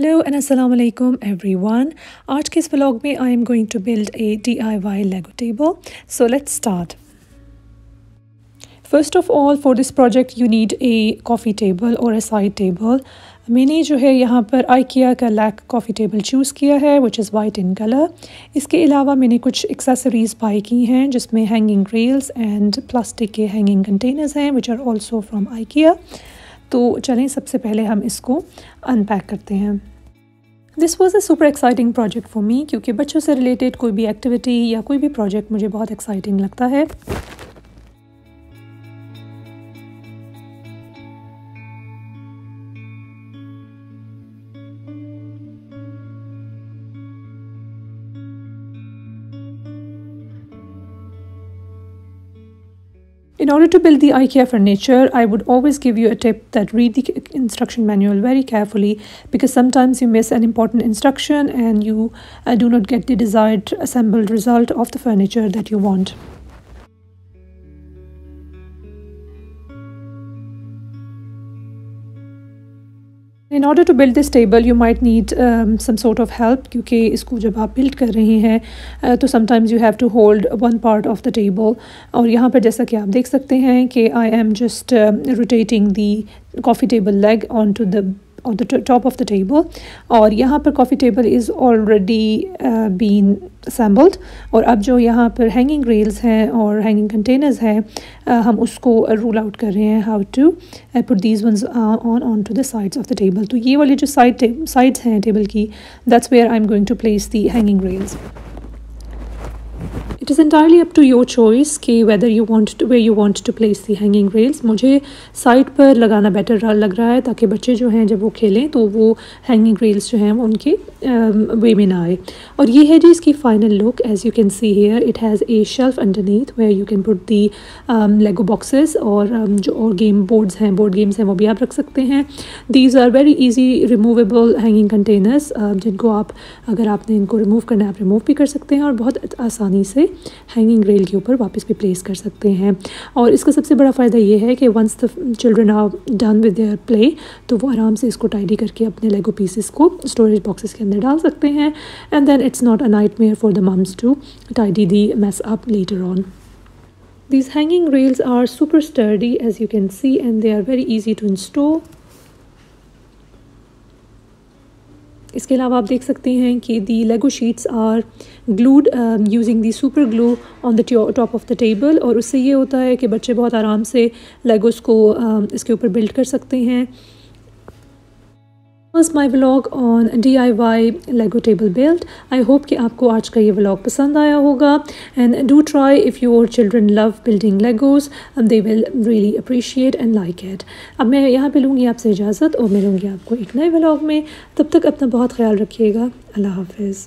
Hello and अस्सलाम वालेकुम everyone आज के इस व्लॉग में I am going to build a DIY Lego table so let's start first of all for this project you need a coffee table और a side table मैंने जो है यहाँ पर आइकिया का लैक कॉफ़ी टेबल चूज़ किया है which is white in colour इसके अलावा मैंने कुछ एक्सेसरीज़ बाई की हैं, जिसमें हैंगिंग रेल्स एंड प्लास्टिक के हैंगिंग कंटेनर्स हैं which are also from IKEA तो चलें, सबसे पहले हम इसको अनपैक करते हैं। This was a super exciting project for me क्योंकि बच्चों से रिलेटेड कोई भी एक्टिविटी या कोई भी प्रोजेक्ट मुझे बहुत एक्साइटिंग लगता है। In order to build the IKEA furniture, I would always give you a tip that read the instruction manual very carefully because sometimes you miss an important instruction and you uh, do not get the desired assembled result of the furniture that you want. In order to build this table you might need some sort of help क्योंकि इसको जब आप build कर रहे हैं तो sometimes you have to hold one part of the table और यहाँ पर जैसा कि आप देख सकते हैं कि I am just rotating the coffee table leg on to the on the top of the table. और यहाँ पर coffee table is already been assembled. और अब जो यहाँ पर हैंगिंग रेल्स हैं और हैंगिंग कंटेनर्स हैं uh, हम उसको रूल आउट कर रहे हैं how to put these ones on on to the sides of the table तो ये वाली जो साइड साइड्स हैं टेबल की that's where I am going to place the hanging rails it is entirely up to your choice कि whether you want to way you want to place the hanging rails मुझे side पर लगाना better लग रहा है ताकि बच्चे जो हैं जब वो खेलें तो वो हैंगिंग रेल्स जो हैं उनके वे में ना आए। और ये है जी इसकी final look as you can see here it has a shelf underneath where you can put the Lego boxes और um, जो और गेम बोर्ड्स हैं बोर्ड गेम्स हैं वो भी आप रख सकते हैं। These are very easy removable hanging containers जिनको आप अगर आपने इनको रिमूव करना है आप रिमूव भी कर सकते हैं और बहुत आसानी से हैंगिंग रेल के ऊपर वापस भी प्लेस कर सकते हैं। और इसका सबसे बड़ा फ़ायदा ये है कि once the children are done with their play तो वो आराम से इसको टाइडी करके अपने लेगो पीसेस को स्टोरेज बॉक्सेस के अंदर डाल सकते हैं। And then it's not a nightmare for the mums to tidy the mess up later on These hanging rails are super sturdy, as you can see, and they are very easy to install. इसके अलावा आप देख सकते हैं कि the Lego sheets are glued using the super glue on the top of the table और उससे ये होता है कि बच्चे बहुत आराम से लेगोस को uh, इसके ऊपर बिल्ड कर सकते हैं। Was my blog on D I Y Lego table belt I hope कि आपको आज का ये ब्लॉग पसंद आया होगा। And do try if your children love building Legos they will really appreciate and like it अब मैं यहाँ पर लूँगी आपसे इजाज़त और मिलूँगी आपको एक नए ब्लॉग में। तब तक अपना बहुत ख्याल रखिएगा। अल्लाह हाफिज़।